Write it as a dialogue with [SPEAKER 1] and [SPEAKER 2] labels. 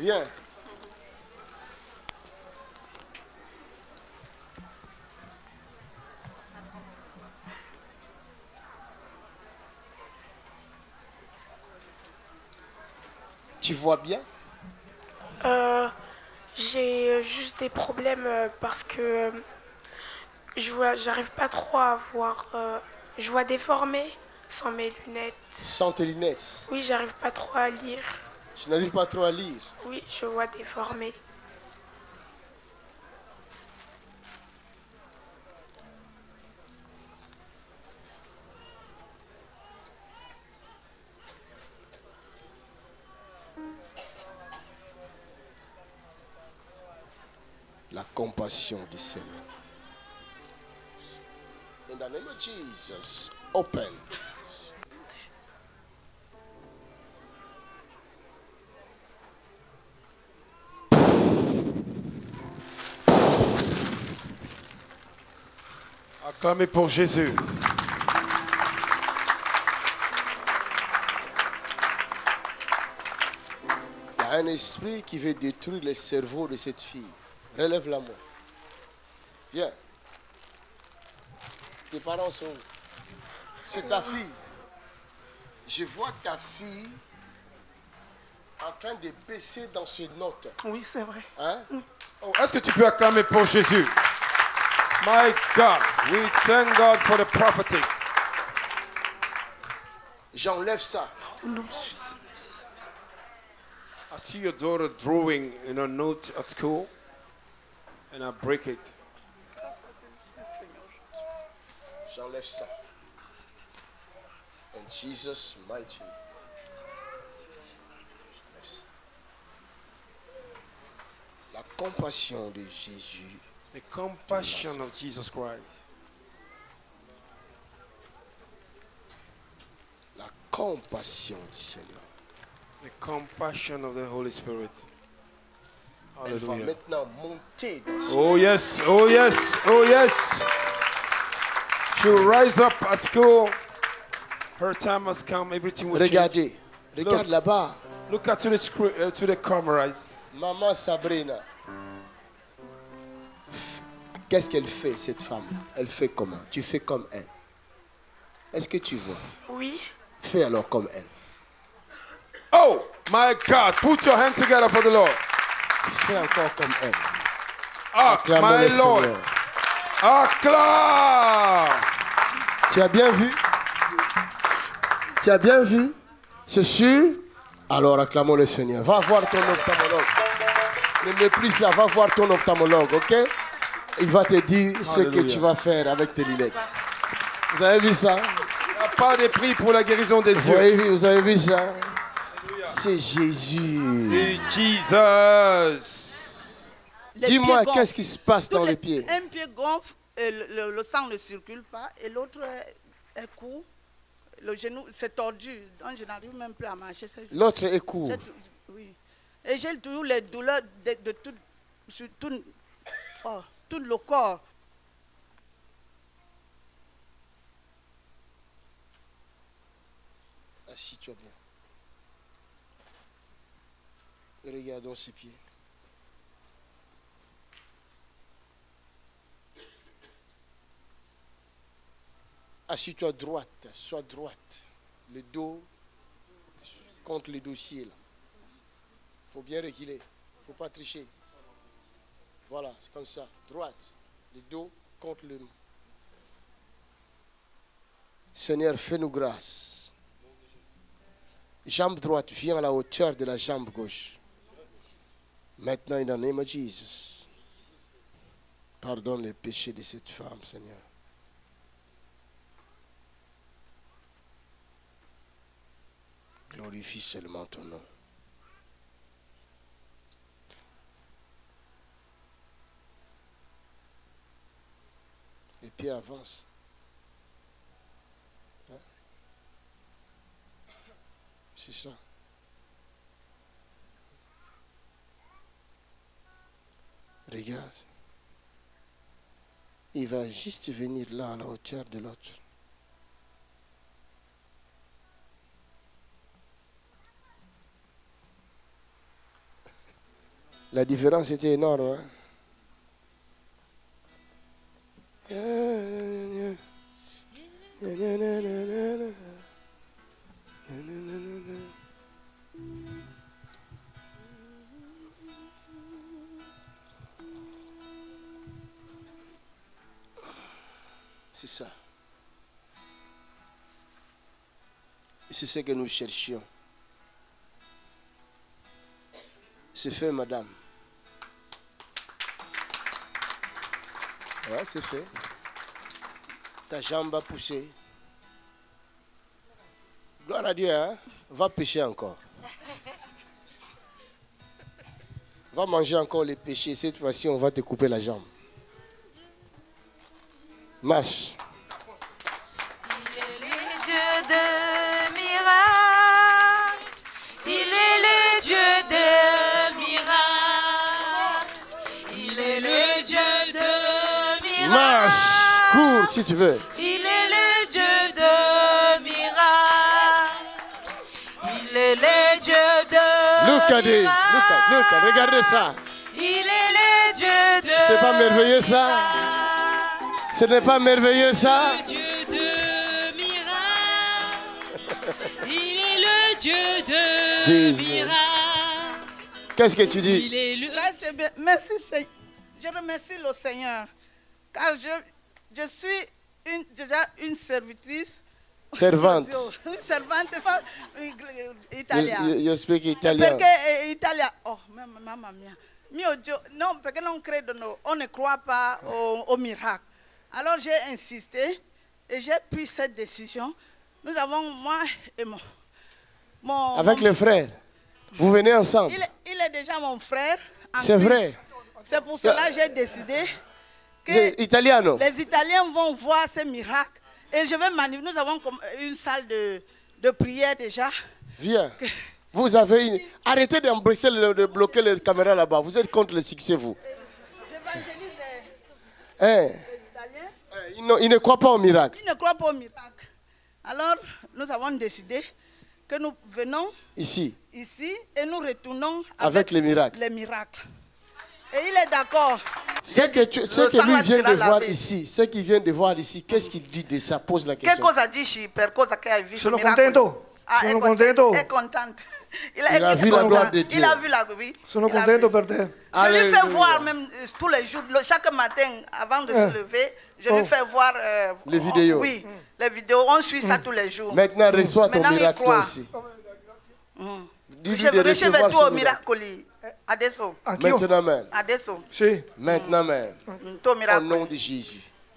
[SPEAKER 1] Viens. Tu vois bien?
[SPEAKER 2] Euh, j'ai juste des problèmes euh, parce que euh, je vois, j'arrive pas trop à voir. euh, je vois déformé sans mes lunettes.
[SPEAKER 1] Sans tes lunettes?
[SPEAKER 2] Oui, j'arrive pas trop à lire.
[SPEAKER 1] Je n'arrive pas trop à lire.
[SPEAKER 2] Oui, je vois déformé.
[SPEAKER 1] La compassion du Seigneur. In the name of Jesus, open.
[SPEAKER 3] Acclamez pour Jésus.
[SPEAKER 1] Il y a un esprit qui veut détruire le cerveau de cette fille. Relève la main. Viens. Tes parents sont où? C'est ta fille. Je vois ta fille en train de baisser dans ses notes.
[SPEAKER 2] Oui, c'est vrai.
[SPEAKER 1] Hein?
[SPEAKER 3] Oh, Est-ce que tu peux acclamer pour Jésus? My God, we thank God for the prophetic.
[SPEAKER 1] J'enlève ça.
[SPEAKER 2] Au nom de Jésus.
[SPEAKER 3] I see your daughter drawing in a note at school, and I break it.
[SPEAKER 1] J'enlève ça. In Jesus' mighty name. La compassion de Jésus.
[SPEAKER 3] The compassion of Jesus Christ.
[SPEAKER 1] La compassion du Seigneur.
[SPEAKER 3] The compassion of the Holy Spirit. Hallelujah.
[SPEAKER 1] maintenant monter dans
[SPEAKER 3] Oh yes, oh yes, oh yes. She'll rise up at school. Her time has come. Everything will change.
[SPEAKER 1] Regardez. Regarde
[SPEAKER 3] Look.
[SPEAKER 1] là-bas.
[SPEAKER 3] Look at to the screen, uh, to the cameras.
[SPEAKER 1] Maman Sabrina. Qu'est-ce qu'elle fait, cette femme Elle fait comment? Tu fais comme elle. Est-ce que tu vois?
[SPEAKER 2] Oui.
[SPEAKER 1] Fais alors comme elle.
[SPEAKER 3] Oh my God! Put your hands together for the Lord.
[SPEAKER 1] Fais encore comme elle.
[SPEAKER 3] Ah,
[SPEAKER 1] Acclamons
[SPEAKER 3] my
[SPEAKER 1] le
[SPEAKER 3] Lord.
[SPEAKER 1] Seigneur.
[SPEAKER 3] Acclame.
[SPEAKER 1] Tu as bien vu? Tu as bien vu? C'est sûr? Alors acclamons le Seigneur. Va voir ton ophtalmologue. Ne méprise ça. Va voir ton ophtalmologue, ok? Il va te dire ce que tu vas faire avec tes lunettes. Vous avez vu ça?
[SPEAKER 3] Il n'y a pas de prix pour la guérison des
[SPEAKER 1] vous
[SPEAKER 3] yeux.
[SPEAKER 1] avez vu, vous avez vu ça? C'est Jésus.
[SPEAKER 3] Et Jesus.
[SPEAKER 1] Dis-moi, qu'est-ce qui se passe dans les pieds?
[SPEAKER 4] Un pied gonfle, et le, le- le sang ne circule pas, et l'autre est, est court. Le genou, c'est tordu, donc je n'arrive même plus à marcher.
[SPEAKER 1] L'autre est court.
[SPEAKER 4] Oui. Et j'ai toujours les douleurs de, de tout, sur tout, oh, tout le corps.
[SPEAKER 1] Assis-toi bien. Regardons ses pieds. Assis-toi droite, sois droite. Le dos contre le dossier là. faut bien reculer. faut pas tricher. Voilà, c'est comme ça. Droite. Le dos contre le. Seigneur, fais-nous grâce. Jambe droite vient à la hauteur de la jambe gauche. Maintenant, in the name of Jesus, pardonne les péchés de cette femme, Seigneur. Glorifie seulement ton nom. Les pieds. Hein? C'est ça. Regarde. Il va juste venir là à la hauteur de l'autre. La différence était énorme. hein. C'est ça. C'est ce que nous cherchions. C'est fait, madame. Ouais, c'est fait. Ta jambe a poussé. Gloire à Dieu, hein? Va pêcher encore. Va manger encore les péchés. Cette fois-ci, on va te couper la jambe. Marche.
[SPEAKER 5] Dieu de miracles, il est le Dieu de miracles, il est le Dieu de miracles.
[SPEAKER 1] Marche. Cours si tu veux.
[SPEAKER 5] Il
[SPEAKER 1] at. Regardez ça.
[SPEAKER 5] Il est le Dieu de
[SPEAKER 1] C'est pas merveilleux ça? Ce n'est pas merveilleux ça?
[SPEAKER 5] Le Dieu de miracles, il est le Dieu de
[SPEAKER 1] Jesus.
[SPEAKER 5] miracles.
[SPEAKER 1] Qu'est-ce que tu dis?
[SPEAKER 5] Il est le
[SPEAKER 4] Là, c'est bien. Merci, Seigneur. Je remercie le Seigneur. Car je, je suis une, déjà une servitrice.
[SPEAKER 1] Servante.
[SPEAKER 4] Une servante italienne.
[SPEAKER 1] you- you speak Italian.
[SPEAKER 4] Perché eh, Italia, oh mam- mamma mia, mio Dio, non, perché non credono, on ne croit pas au, au miracle. Alors j'ai insisté et j'ai pris cette décision. Nous avons, moi et mon. mon
[SPEAKER 1] Avec
[SPEAKER 4] mon-
[SPEAKER 1] les frères. Vous venez ensemble.
[SPEAKER 4] il, est- il est déjà mon frère.
[SPEAKER 1] C'est vrai.
[SPEAKER 4] C'est pour cela que j'ai décidé que
[SPEAKER 1] italiano.
[SPEAKER 4] les Italiens vont voir ces miracles. Et je vais manifester. Nous avons une salle de, de prière déjà.
[SPEAKER 1] Viens. Vous avez une... Arrêtez d'embrasser, de bloquer les caméras là-bas. Vous êtes contre le succès, vous.
[SPEAKER 4] J'évangélise les,
[SPEAKER 1] Hein?
[SPEAKER 4] les Italiens.
[SPEAKER 1] Ils, ne, ils ne croient pas au miracle.
[SPEAKER 4] Ils ne croient pas au miracle. Alors, nous avons décidé que nous venons
[SPEAKER 1] Ici.
[SPEAKER 4] ici et nous retournons
[SPEAKER 1] Avec les miracles.
[SPEAKER 4] les miracles. Et il est d'accord.
[SPEAKER 1] Ce que, tu- ce
[SPEAKER 4] Le
[SPEAKER 1] que
[SPEAKER 4] sang
[SPEAKER 1] lui vient de voir ici, ce qu'il vient de voir ici, qu'est-ce qu'il dit de ça? Pose la question.
[SPEAKER 6] Sono contento.
[SPEAKER 4] Ah,
[SPEAKER 6] Sono
[SPEAKER 4] contento. Il,
[SPEAKER 1] a
[SPEAKER 4] il-
[SPEAKER 1] vu
[SPEAKER 4] il-
[SPEAKER 1] la gloire de Dieu.
[SPEAKER 4] Il a vu la oui.
[SPEAKER 6] Sono
[SPEAKER 4] Il a
[SPEAKER 6] contento
[SPEAKER 4] vu.
[SPEAKER 6] per te.
[SPEAKER 4] Je lui fais voir même euh, tous les jours, chaque matin avant de se lever, je lui
[SPEAKER 6] Oh.
[SPEAKER 4] fais voir euh,
[SPEAKER 1] Les vidéos.
[SPEAKER 4] Oui, les vidéos. On suit ça tous les jours.
[SPEAKER 1] Maintenant, reçois ton
[SPEAKER 4] Maintenant, il
[SPEAKER 1] miracle toi
[SPEAKER 4] croit.
[SPEAKER 1] aussi. Dis-lui
[SPEAKER 4] Riceve,
[SPEAKER 1] de recevoir
[SPEAKER 4] il tuo
[SPEAKER 1] son miracle.
[SPEAKER 4] Adesso.
[SPEAKER 1] Maintenant même.
[SPEAKER 4] Adesso.
[SPEAKER 6] Sì.
[SPEAKER 1] Maintenant même. Au nom de Jésus.